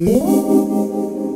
Música